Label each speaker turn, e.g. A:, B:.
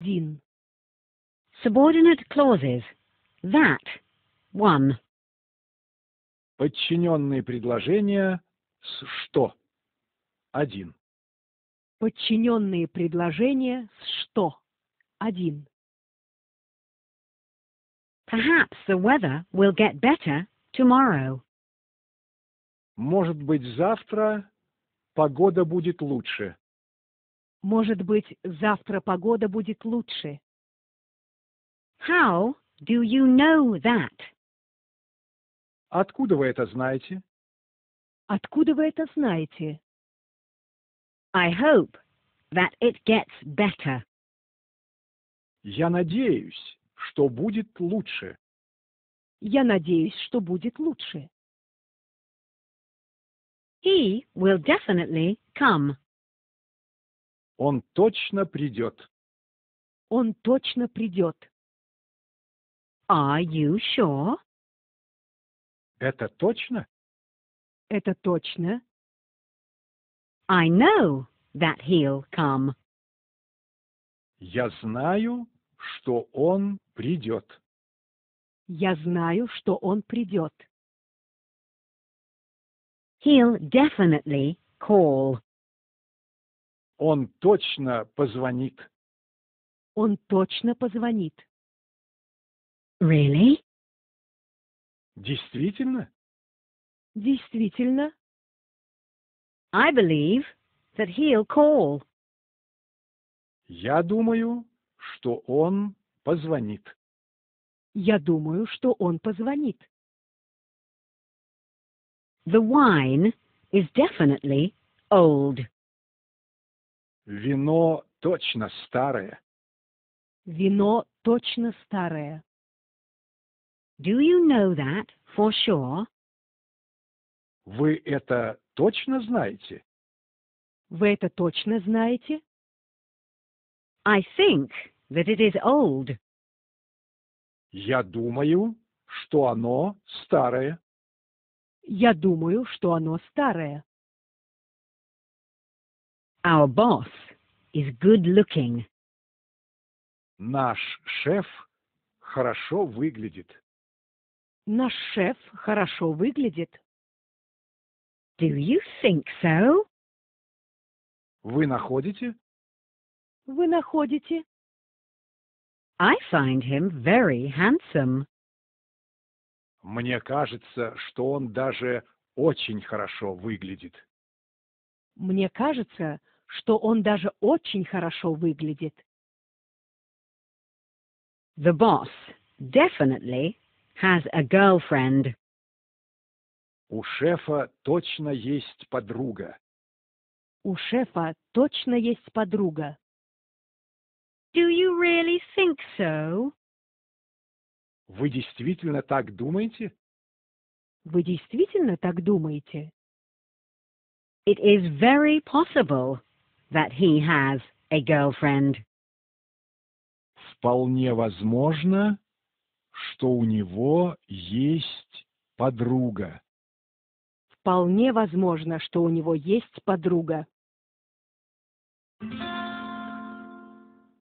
A: Один.
B: Subordinate clauses. That. One.
C: Подчиненные предложения с что? Один.
A: Подчиненные предложения с что? Один.
B: Perhaps the weather will get better tomorrow.
C: Может быть, завтра погода будет лучше.
A: Может быть, завтра погода будет лучше.
B: How do you know that?
C: Откуда вы это знаете?
A: Откуда вы это знаете?
B: I hope that it gets better.
C: Я надеюсь, что будет лучше.
A: Я надеюсь, что будет лучше.
B: He will definitely come.
C: Он точно придет.
A: Он точно придет.
B: Are you sure?
C: Это точно?
A: Это точно.
B: I know that he'll come.
C: Я знаю, что он придет.
A: Я знаю, что он придет.
B: He'll definitely call.
C: Он точно позвонит.
A: Он точно позвонит.
B: Really?
C: Действительно?
A: Действительно,
B: I believe that he'll call.
C: Я думаю, что он позвонит.
A: я думаю, что он позвонит.
B: The wine is definitely old.
C: Вино точно старое.
A: Вино точно старое.
B: Do you know that for sure?
C: Вы это точно знаете?
A: Вы это точно знаете?
B: I think that it is old.
C: Я думаю, что оно старое.
A: Я думаю, что оно старое.
B: Our boss is good looking.
C: Наш шеф хорошо выглядит.
A: Наш шеф хорошо выглядит.
B: Do you think so?
C: Вы находите?
A: Вы находите?
B: I find him very handsome.
C: Мне кажется, что он даже очень хорошо выглядит.
A: Мне кажется, что он даже очень хорошо выглядит.
B: The boss definitely has a girlfriend.
C: У шефа точно есть подруга.
A: У шефа точно есть подруга.
B: Do you really think so?
C: Вы действительно так думаете?
A: Вы действительно так думаете?
B: It is very possible that he has a girlfriend.
C: Вполне возможно, что у него есть подруга.
A: Вполне возможно, что у него есть подруга.
B: Thank